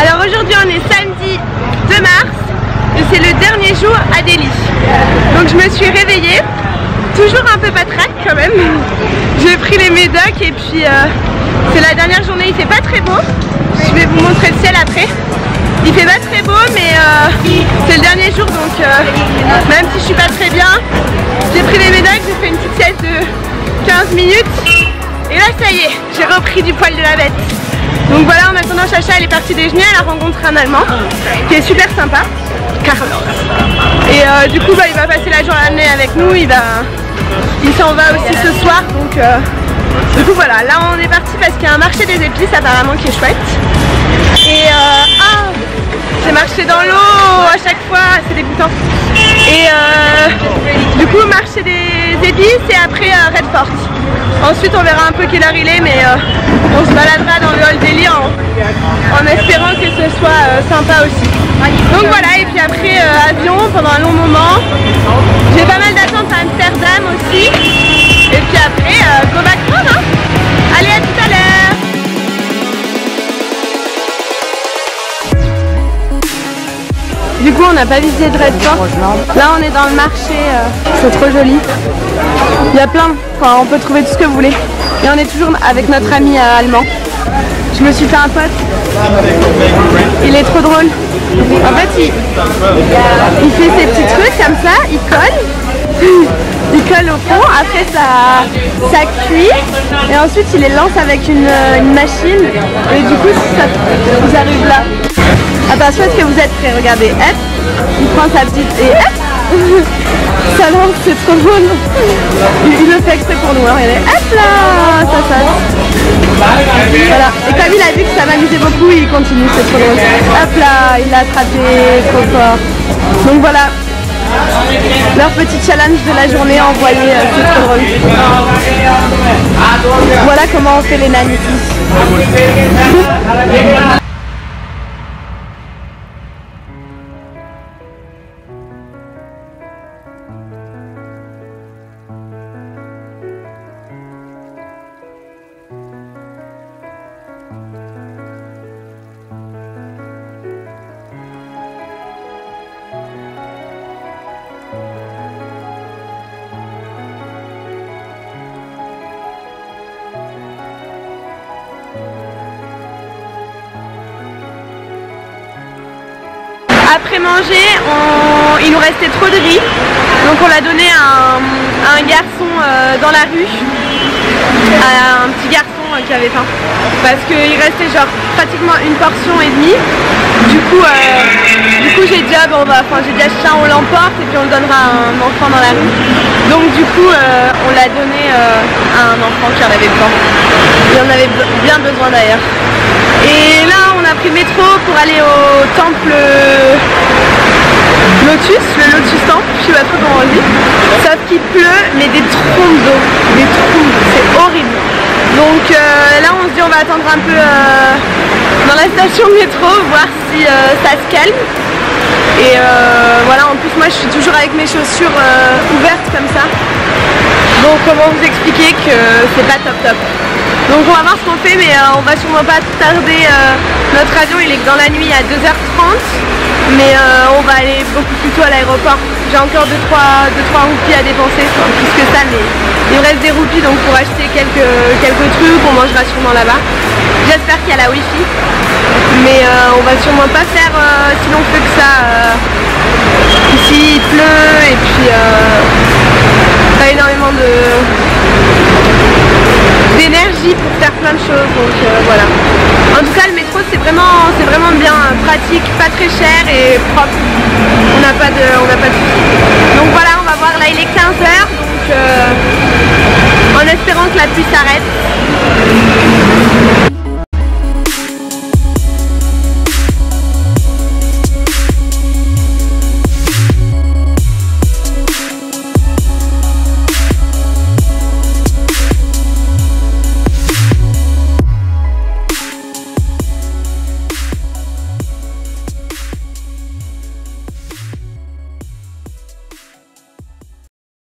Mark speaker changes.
Speaker 1: Alors aujourd'hui on est samedi 2 mars et c'est le dernier jour à Delhi. Donc je me suis réveillée, toujours un peu patraque quand même. J'ai pris les médocs et puis euh, c'est la dernière journée, il fait pas très beau. Je vais vous montrer le ciel après. Il fait pas très beau mais euh, c'est le dernier jour donc euh, même si je suis pas très bien, j'ai pris les médocs, j'ai fait une petite sieste de 15 minutes et là ça y est, j'ai repris du poil de la bête. Donc voilà, en attendant Chacha elle est partie déjeuner, elle a rencontré un Allemand qui est super sympa, Carlos. Et euh, du coup bah, il va passer la journée avec nous, il va, il s'en va aussi ce soir donc euh, du coup voilà, là on est parti parce qu'il y a un marché des épices apparemment qui est chouette. Et euh, ah, j'ai marché dans l'eau à chaque fois, c'est dégoûtant. Et du coup marché des épices et après Red Fort. Ensuite on verra un peu quelle heure il est mais on se baladera dans le hall des en, en espérant que ce soit euh, sympa aussi. Donc voilà et puis après euh, avion pendant un long moment. J'ai pas mal d'attentes à Amsterdam aussi. Et puis après euh, go back home hein. Allez à tout à l'heure Du coup on n'a pas visité de Redford. Là on est dans le marché, c'est trop joli. Il y a plein, enfin, on peut trouver tout ce que vous voulez. Et on est toujours avec notre ami euh, allemand. Je me suis fait un pote. Il est trop drôle. En fait, il, fait ses petits trucs comme ça, il colle. Il colle au fond, après ça, ça cuit et ensuite il les lance avec une, euh, machine et du coup ça, vous arrive là. Attention, est-ce que vous êtes prêts? Regardez, hop, il prend sa petite et hop ça lance, c'est trop drôle. Il, le fait exprès pour nous, hein. regardez, hop là, ça passe. Voilà, et comme il a vu que ça m'amusait beaucoup, il continue, c'est trop drôle. Hop là, il l'a attrapé, trop fort. Donc voilà, leur petit challenge de la journée envoyé, euh. Voilà comment on fait les nannies. Après manger, il nous restait trop de riz, donc on l'a donné à un, garçon euh, dans la rue, à un petit garçon euh, qui avait faim, parce qu'il restait genre pratiquement une portion et demie. Du coup, euh, du coup j'ai dit ah, bon bah, enfin j'ai dit à on l'emporte et puis on le donnera à un enfant dans la rue. Donc du coup on l'a donné à un enfant qui en avait besoin. Il en avait bien besoin d'ailleurs. Et là on a pris métro pour aller au temple Lotus, le Lotus Temple, je sais pas trop comment on dit. Sauf qu'il pleut, mais des trompes d'eau, des trompes, c'est horrible. Donc euh, là on se dit on va attendre un peu euh, dans la station métro, voir si euh, ça se calme. Et voilà, en plus moi je suis toujours avec mes chaussures ouvertes comme ça. Donc comment vous expliquer que c'est pas top top? Donc on va voir ce qu'on fait mais on va sûrement pas tarder. Notre avion il est dans la nuit à 2h30 mais on va aller beaucoup plus tôt à l'aéroport. J'ai encore 2-3 roupies à dépenser, plus que ça mais il reste des roupies donc pour acheter quelques, quelques trucs, on mangera sûrement là-bas. J'espère qu'il y a la wifi mais on va sûrement pas faire si l'on fait que ça. ici il pleut et puis pratique pas très cher et propre. On n'a pas de on n'a pas de donc voilà on va voir. Là il est 15h donc en espérant que la pluie s'arrête